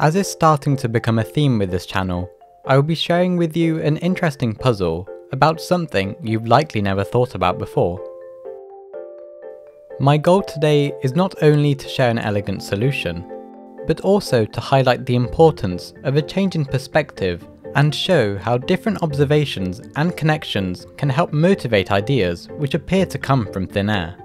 As is starting to become a theme with this channel, I will be sharing with you an interesting puzzle about something you've likely never thought about before. My goal today is not only to share an elegant solution, but also to highlight the importance of a change in perspective and show how different observations and connections can help motivate ideas which appear to come from thin air.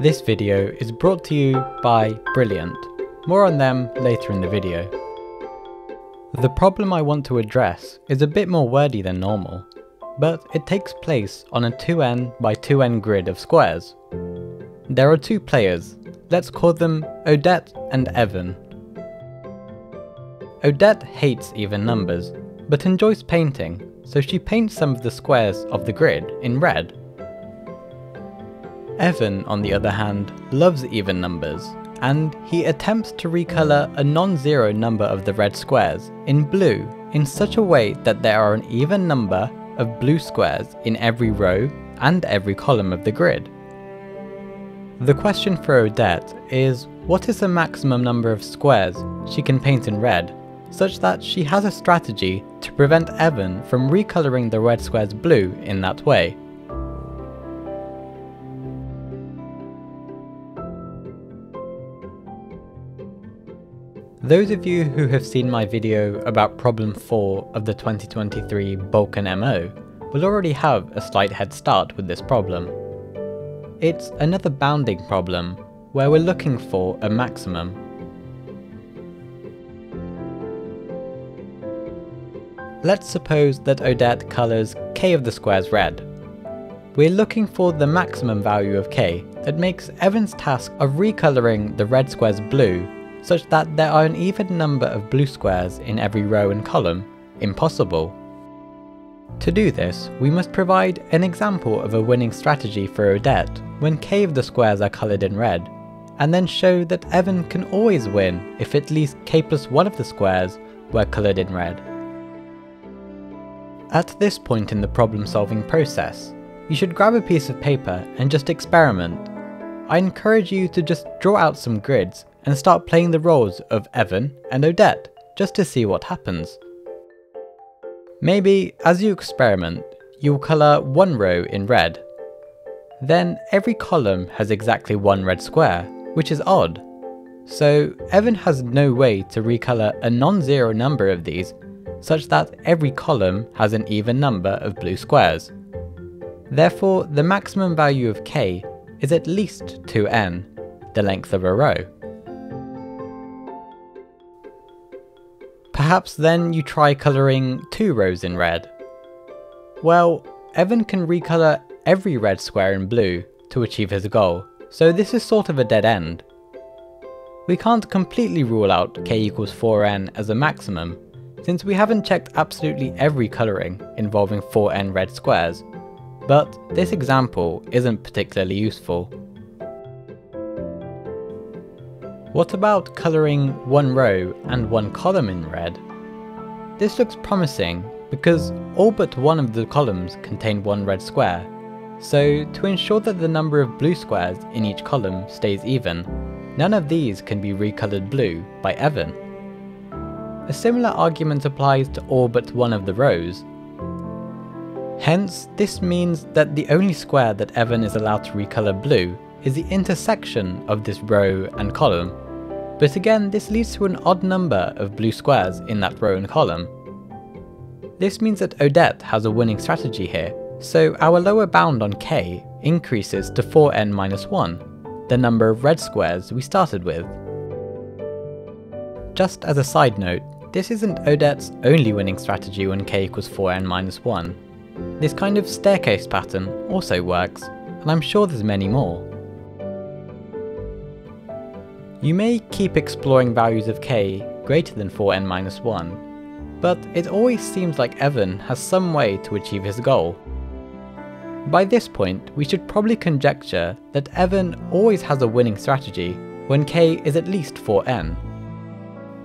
This video is brought to you by Brilliant. More on them later in the video. The problem I want to address is a bit more wordy than normal, but it takes place on a 2n by 2n grid of squares. There are two players, let's call them Odette and Evan. Odette hates even numbers, but enjoys painting, so she paints some of the squares of the grid in red Evan, on the other hand, loves even numbers, and he attempts to recolor a non-zero number of the red squares in blue in such a way that there are an even number of blue squares in every row and every column of the grid. The question for Odette is what is the maximum number of squares she can paint in red such that she has a strategy to prevent Evan from recoloring the red squares blue in that way. Those of you who have seen my video about problem 4 of the 2023 Balkan MO will already have a slight head start with this problem. It's another bounding problem where we're looking for a maximum. Let's suppose that Odette colours k of the squares red. We're looking for the maximum value of k that makes Evan's task of recolouring the red squares blue such that there are an even number of blue squares in every row and column, impossible. To do this, we must provide an example of a winning strategy for Odette when k of the squares are coloured in red, and then show that Evan can always win if at least k plus one of the squares were coloured in red. At this point in the problem solving process, you should grab a piece of paper and just experiment. I encourage you to just draw out some grids and start playing the roles of Evan and Odette just to see what happens. Maybe, as you experiment, you'll colour one row in red. Then every column has exactly one red square, which is odd. So Evan has no way to recolour a non-zero number of these, such that every column has an even number of blue squares. Therefore, the maximum value of k is at least 2n, the length of a row. Perhaps then you try colouring two rows in red. Well, Evan can recolour every red square in blue to achieve his goal, so this is sort of a dead end. We can't completely rule out k equals 4n as a maximum, since we haven't checked absolutely every colouring involving 4n red squares, but this example isn't particularly useful. What about colouring one row and one column in red? This looks promising because all but one of the columns contain one red square, so to ensure that the number of blue squares in each column stays even, none of these can be recoloured blue by Evan. A similar argument applies to all but one of the rows. Hence, this means that the only square that Evan is allowed to recolour blue is the intersection of this row and column. But again, this leads to an odd number of blue squares in that row and column. This means that Odette has a winning strategy here, so our lower bound on k increases to 4n minus 1, the number of red squares we started with. Just as a side note, this isn't Odette's only winning strategy when k equals 4n minus 1. This kind of staircase pattern also works, and I'm sure there's many more. You may keep exploring values of k greater than 4n minus 1, but it always seems like Evan has some way to achieve his goal. By this point, we should probably conjecture that Evan always has a winning strategy when k is at least 4n.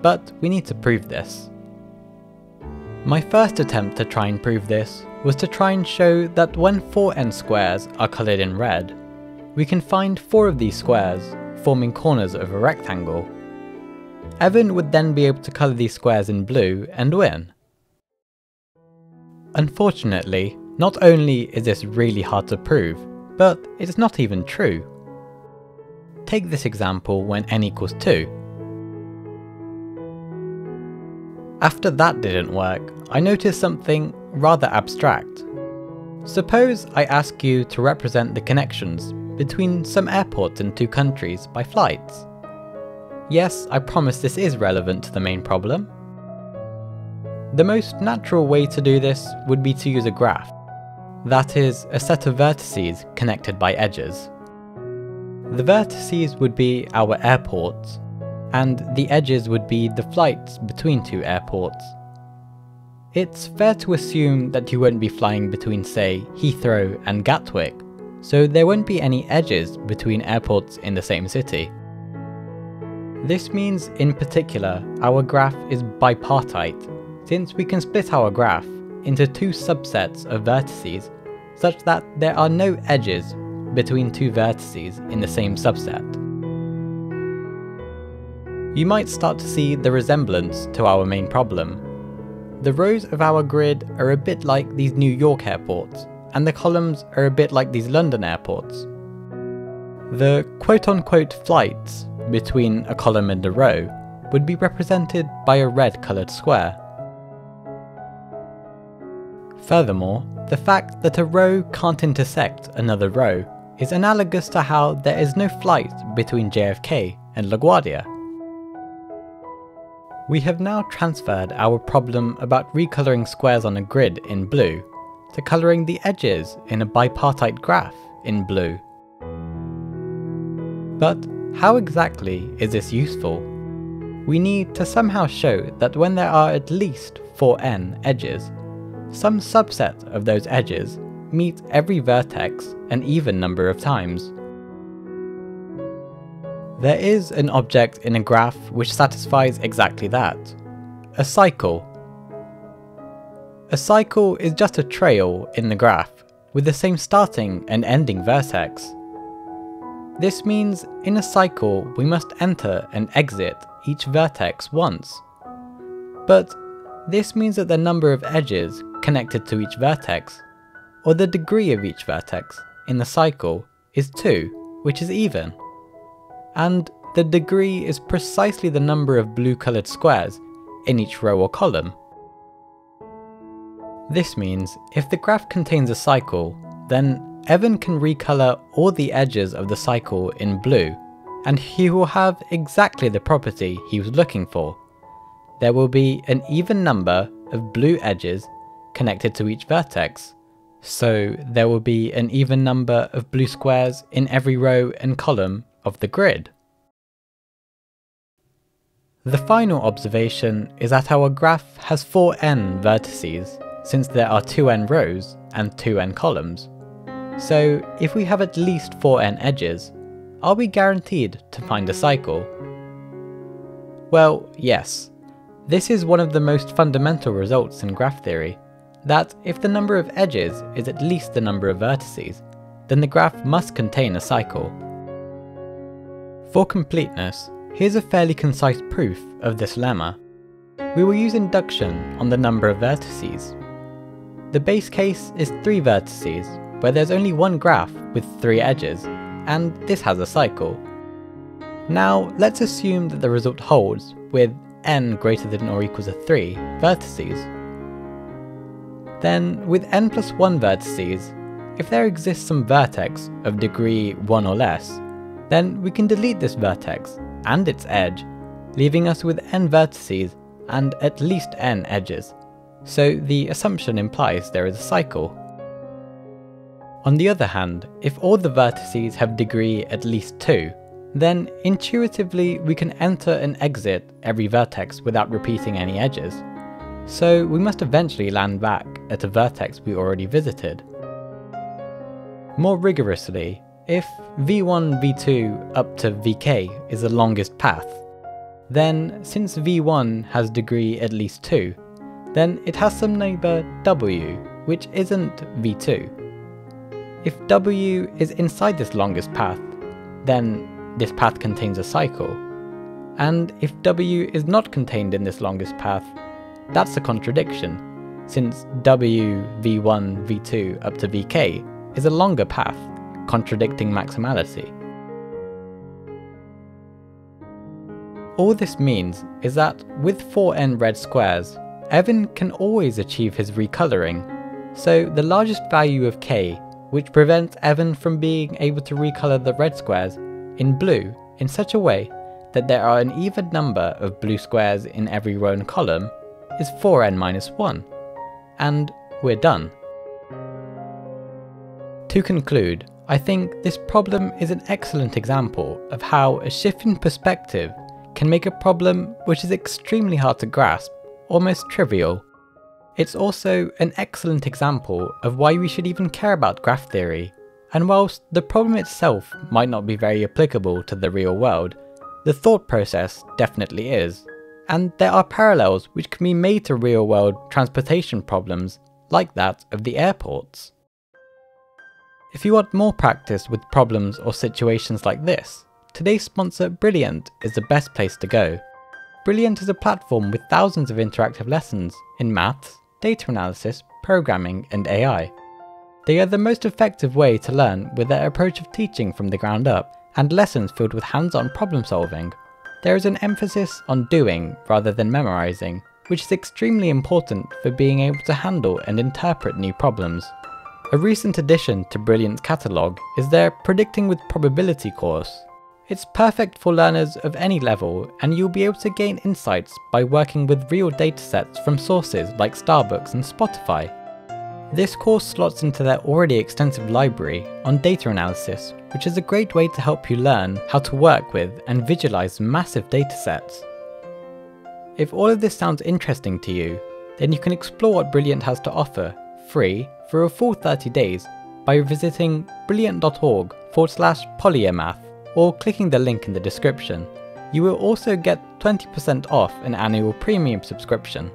But we need to prove this. My first attempt to try and prove this was to try and show that when four n squares are coloured in red, we can find four of these squares forming corners of a rectangle. Evan would then be able to colour these squares in blue and win. Unfortunately, not only is this really hard to prove, but it's not even true. Take this example when n equals 2. After that didn't work, I noticed something rather abstract. Suppose I ask you to represent the connections between some airports in two countries by flights. Yes, I promise this is relevant to the main problem. The most natural way to do this would be to use a graph. That is, a set of vertices connected by edges. The vertices would be our airports, and the edges would be the flights between two airports. It's fair to assume that you won't be flying between say Heathrow and Gatwick, so there won't be any edges between airports in the same city. This means in particular our graph is bipartite, since we can split our graph into two subsets of vertices such that there are no edges between two vertices in the same subset. You might start to see the resemblance to our main problem. The rows of our grid are a bit like these New York airports, and the columns are a bit like these London airports. The quote-unquote flights between a column and a row would be represented by a red coloured square. Furthermore, the fact that a row can't intersect another row is analogous to how there is no flight between JFK and LaGuardia. We have now transferred our problem about recolouring squares on a grid in blue to colouring the edges in a bipartite graph in blue. But how exactly is this useful? We need to somehow show that when there are at least 4n edges, some subset of those edges meet every vertex an even number of times. There is an object in a graph which satisfies exactly that. A cycle. A cycle is just a trail in the graph, with the same starting and ending vertex. This means in a cycle we must enter and exit each vertex once. But this means that the number of edges connected to each vertex, or the degree of each vertex in the cycle is 2, which is even. And the degree is precisely the number of blue coloured squares in each row or column. This means if the graph contains a cycle, then Evan can recolor all the edges of the cycle in blue, and he will have exactly the property he was looking for. There will be an even number of blue edges connected to each vertex, so there will be an even number of blue squares in every row and column of the grid. The final observation is that our graph has 4n vertices, since there are 2n rows and 2n columns. So if we have at least 4n edges, are we guaranteed to find a cycle? Well, yes. This is one of the most fundamental results in graph theory, that if the number of edges is at least the number of vertices, then the graph must contain a cycle. For completeness, here's a fairly concise proof of this lemma. We will use induction on the number of vertices. The base case is 3 vertices, where there's only one graph with three edges, and this has a cycle. Now, let's assume that the result holds with n greater than or equal to 3 vertices. Then, with n plus 1 vertices, if there exists some vertex of degree 1 or less, then we can delete this vertex and its edge, leaving us with n vertices and at least n edges. So the assumption implies there is a cycle. On the other hand, if all the vertices have degree at least 2, then intuitively we can enter and exit every vertex without repeating any edges. So we must eventually land back at a vertex we already visited. More rigorously, if v1, v2 up to vk is the longest path, then since v1 has degree at least 2, then it has some neighbour w which isn't v2. If w is inside this longest path, then this path contains a cycle. And if w is not contained in this longest path, that's a contradiction, since w, v1, v2 up to vk is a longer path, contradicting maximality. All this means is that with 4n red squares, Evan can always achieve his recoloring, so the largest value of k, which prevents Evan from being able to recolor the red squares in blue in such a way that there are an even number of blue squares in every row and column, is 4n minus 1. And we're done. To conclude, I think this problem is an excellent example of how a shift in perspective can make a problem which is extremely hard to grasp almost trivial. It's also an excellent example of why we should even care about graph theory, and whilst the problem itself might not be very applicable to the real world, the thought process definitely is. And there are parallels which can be made to real world transportation problems, like that of the airports. If you want more practice with problems or situations like this, today's sponsor Brilliant is the best place to go. Brilliant is a platform with thousands of interactive lessons in maths, data analysis, programming and AI. They are the most effective way to learn with their approach of teaching from the ground up and lessons filled with hands-on problem solving. There is an emphasis on doing rather than memorizing, which is extremely important for being able to handle and interpret new problems. A recent addition to Brilliant's catalogue is their Predicting with Probability course. It's perfect for learners of any level and you'll be able to gain insights by working with real datasets from sources like Starbucks and Spotify. This course slots into their already extensive library on data analysis, which is a great way to help you learn how to work with and visualize massive datasets. If all of this sounds interesting to you, then you can explore what Brilliant has to offer, free, for a full 30 days by visiting brilliant.org forward slash polyamath or clicking the link in the description. You will also get 20% off an annual premium subscription.